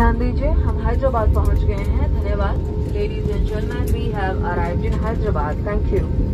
ध्यान दीजिए, हम हैदराबाद पहुँच गए हैं। धन्यवाद। Ladies and gentleman we have arrived in Hyderabad thank you